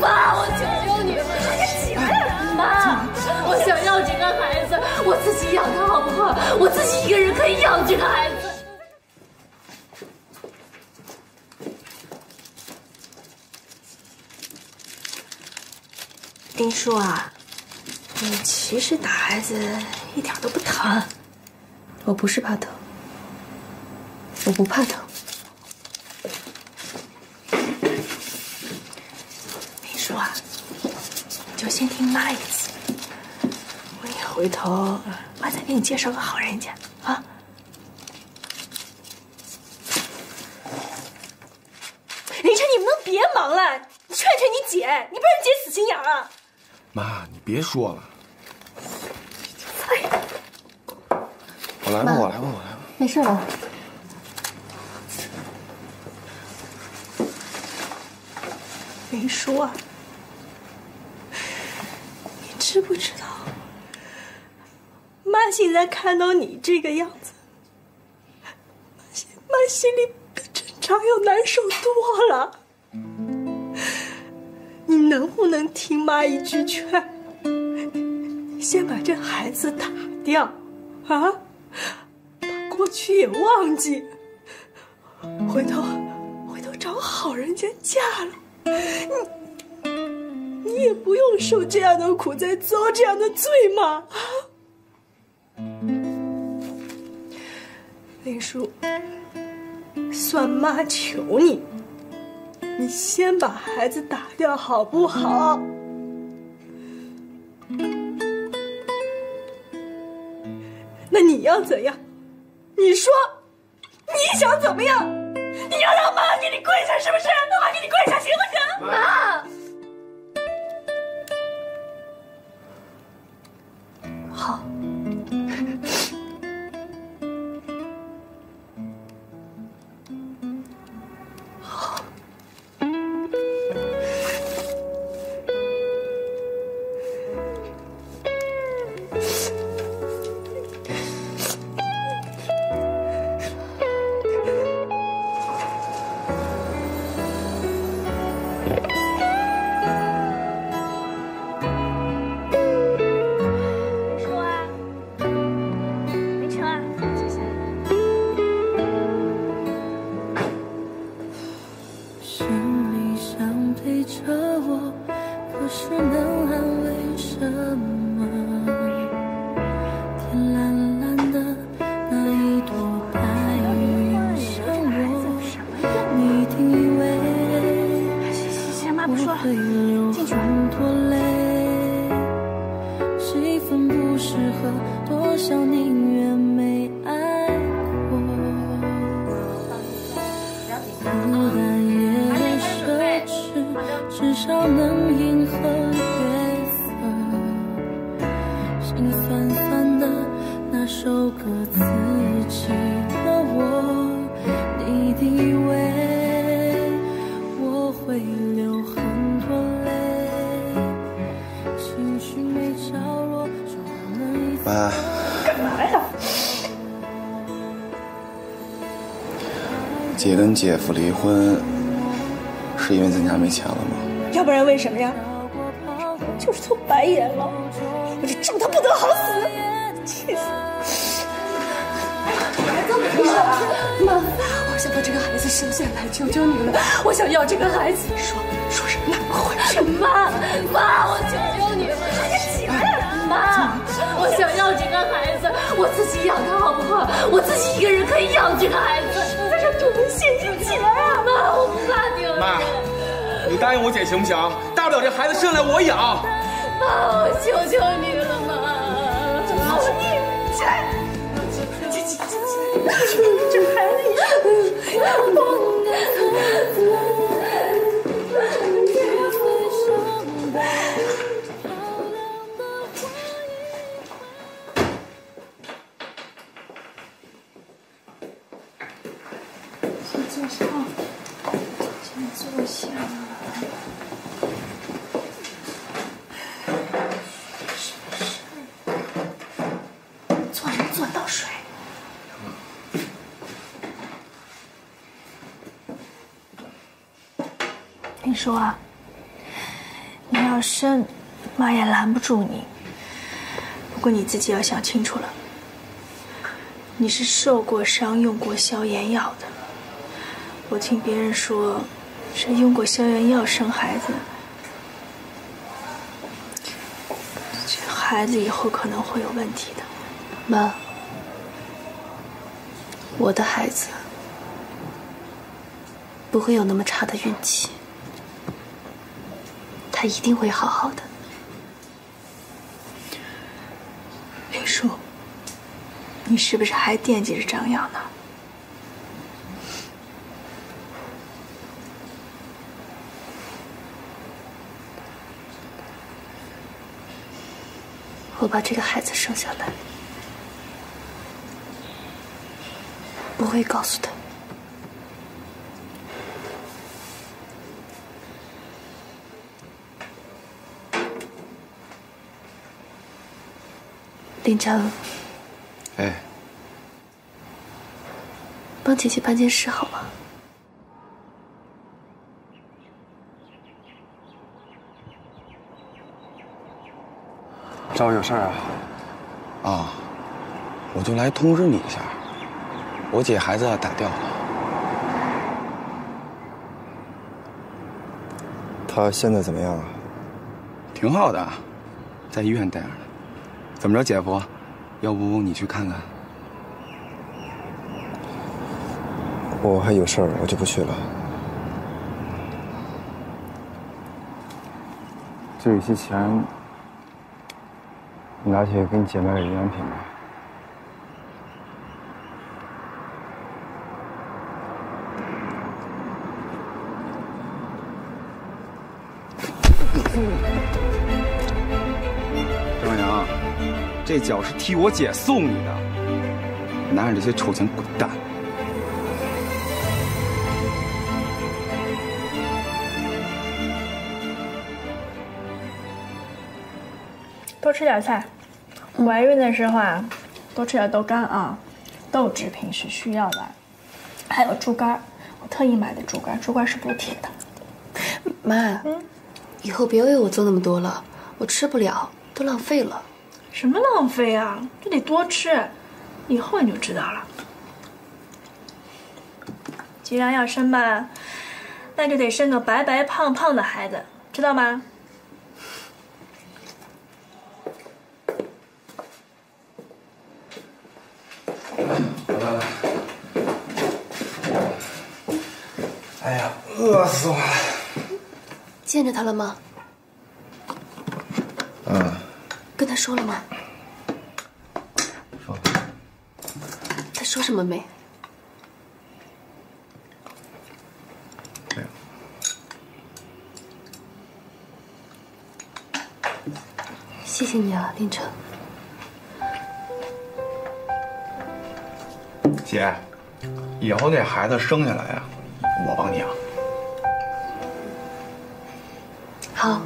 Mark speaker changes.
Speaker 1: 妈，我求求你了，快起来！妈，我想要这个孩子，我自己养他好不好？我自己一个人可以养这个孩子。
Speaker 2: 丁叔啊，你其实打孩子一点都不疼。
Speaker 3: 我不是怕疼，我不怕疼。
Speaker 2: 林叔啊，你就先听妈一次，我一回头妈再给你介绍个好人家啊。林晨，你们能别忙了，你劝劝你姐，你不让你姐死心眼啊？
Speaker 4: 妈，你别说了，
Speaker 2: 哎呀，
Speaker 4: 我来吧，我来吧，我来吧。
Speaker 3: 没事了。
Speaker 2: 林叔啊，你知不知道，妈现在看到你这个样子，妈心里比正常要难受多了。你能不能听妈一句劝？先把这孩子打掉，啊，把过去也忘记，回头回头找好人家嫁了。你你也不用受这样的苦，再遭这样的罪嘛！林叔，算妈求你，你先把孩子打掉好不好？那你要怎样？你说，你想怎么样？你要让妈给你跪下是不是？让妈给你跪下行不行？
Speaker 1: 妈，
Speaker 2: 好。
Speaker 5: 陪着我，可是能安慰什么？天蓝蓝的那一朵白云像我，你一定以为
Speaker 1: 行行行，妈不说了，
Speaker 5: 我多泪，气氛不适合，多想宁愿少能迎合月色。心酸酸的那首歌词记得我，你一定以为我会流很多泪，情绪没着落，就能一次
Speaker 4: 妈，
Speaker 2: 干嘛呀？
Speaker 4: 姐跟姐夫离婚，是因为咱家没钱了吗？
Speaker 2: 要不然为什么呀？就是凑白眼了，我就咒他不得好死！气死！
Speaker 1: 妈，我想把这个孩子生下来，求求你了，我想要这个孩子。
Speaker 2: 说说是哪么回事？
Speaker 1: 妈，妈，我求求你了，快起来！妈，我想要这个孩子，我自己养他好不好？我自己一个人可以养这个孩子。
Speaker 2: 在这堵门陷进起来啊！
Speaker 1: 妈，我不怕你了。
Speaker 6: 妈，你答应我姐行不行？大不了这孩子生下来我养。
Speaker 1: 妈，我求求你了，妈。
Speaker 2: 求你起来！起起起起！这孩子
Speaker 3: 先坐下，先坐下。
Speaker 2: 坐能坐倒水。林叔啊，你要生，妈也拦不住你。不过你自己要想清楚了，你是受过伤、用过消炎药的。我听别人说，是用过消炎药生孩子，这孩子以后可能会有问题的。
Speaker 3: 妈，我的孩子不会有那么差的运气，他一定会好好的。
Speaker 2: 林叔，你是不是还惦记着张扬呢？
Speaker 3: 我把这个孩子生下来，不会告诉他。林晨，
Speaker 4: 哎，
Speaker 3: 帮姐姐办件事好吗？
Speaker 7: 找我有事儿啊？
Speaker 4: 啊，我就来通知你一下，我姐孩子打掉了。
Speaker 7: 她现在怎么样啊？
Speaker 4: 挺好的，在医院待着呢。怎么着，姐夫？要不你去看看？
Speaker 7: 我还有事儿，我就不去了。这有些钱，你拿去给你姐买点营养品吧。
Speaker 4: 张扬，这脚是替我姐送你的，拿着这些臭钱滚蛋！
Speaker 2: 多吃点菜，怀孕的时候啊，多吃点豆干啊，豆制品是需要的。还有猪肝，我特意买的猪肝，猪肝是补铁的。
Speaker 3: 妈，以后别为我做那么多了，我吃不了，都浪费了。
Speaker 2: 什么浪费啊？这得多吃，以后你就知道了。既然要生吧，那就得生个白白胖胖的孩子，知道吗？
Speaker 7: 哎呀，饿死我了！
Speaker 3: 见着他了吗？
Speaker 7: 嗯，
Speaker 3: 跟他说了吗？
Speaker 7: 说了。
Speaker 3: 他说什么没？
Speaker 7: 没有。
Speaker 3: 谢谢你啊，林晨。
Speaker 6: 姐以后这孩子生下来呀我帮你养。好。